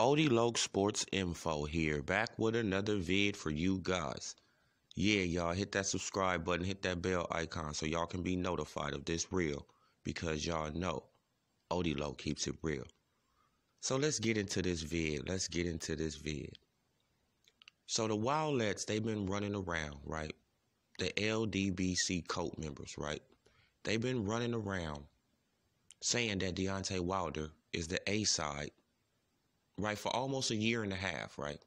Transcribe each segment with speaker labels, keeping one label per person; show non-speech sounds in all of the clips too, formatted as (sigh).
Speaker 1: OdeeLocc Sports Info here, back with another vid for you guys. Yeah, y'all hit that subscribe button, hit that bell icon so y'all can be notified of this real because y'all know OdeeLocc keeps it real. So let's get into this vid. Let's get into this vid. So the Wildletts, they've been running around, right? The LDBC cult members, right? They've been running around saying that Deontay Wilder is the A side, right, for almost a year and a half, right?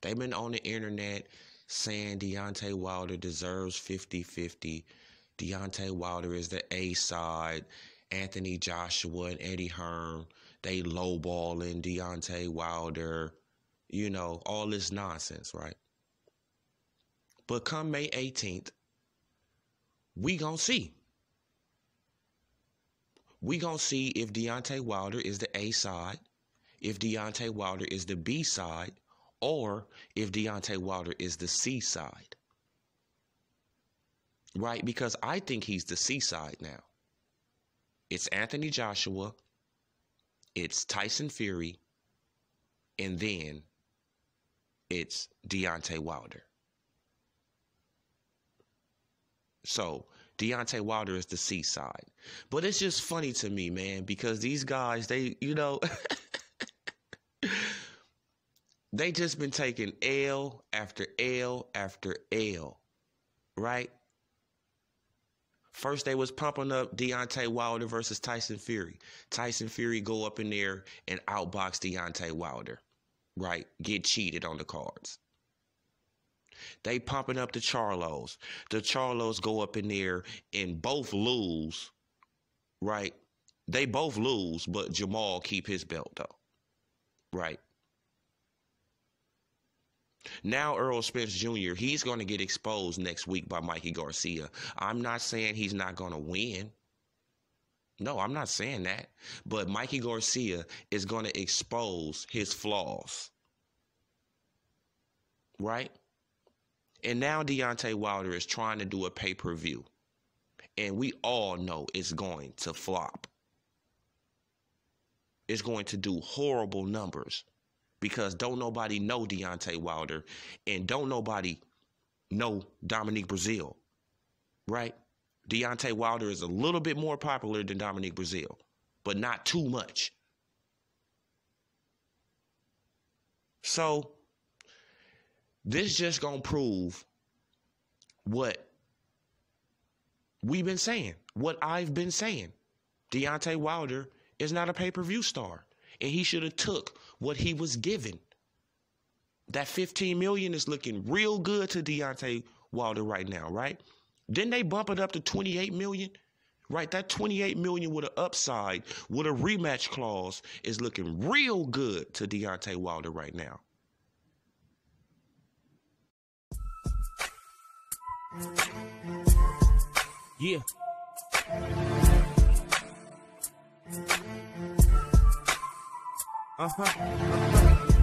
Speaker 1: They've been on the internet saying Deontay Wilder deserves 50 50. Deontay Wilder is the A side. Anthony Joshua and Eddie Hearn, they lowballing Deontay Wilder, you know, all this nonsense, right? But come May 18th, we gonna see. We gonna see if Deontay Wilder is the A side, if Deontay Wilder is the B side, or if Deontay Wilder is the C side. Right? Because I think he's the C side now. It's Anthony Joshua, it's Tyson Fury, and then it's Deontay Wilder. So Deontay Wilder is the C side. But it's just funny to me, man, because these guys, they, you know, (laughs) they just been taking L after L after L, right? First, they was pumping up Deontay Wilder versus Tyson Fury. Tyson Fury go up in there and outbox Deontay Wilder, right? Get cheated on the cards. They pumping up the Charlos. The Charlos go up in there and both lose, right? They both lose, but Jamal keep his belt though, right? Now Errol Spence Jr. He's going to get exposed next week by Mikey Garcia. I'm not saying he's not going to win. No, I'm not saying that. But Mikey Garcia is going to expose his flaws. Right? And now Deontay Wilder is trying to do a pay per view. And we all know it's going to flop. It's going to do horrible numbers because don't nobody know Deontay Wilder and don't nobody know Dominic Breazeale, right? Deontay Wilder is a little bit more popular than Dominic Breazeale, but not too much. So this just gonna prove what we've been saying, what I've been saying. Deontay Wilder is not a pay-per-view star and he should have took what he was given. That 15 million is looking real good to Deontay Wilder right now, right? Didn't they bump it up to 28 million? Right, that 28 million with an upside, with a rematch clause, is looking real good to Deontay Wilder right now.
Speaker 2: Yeah. Uh-huh.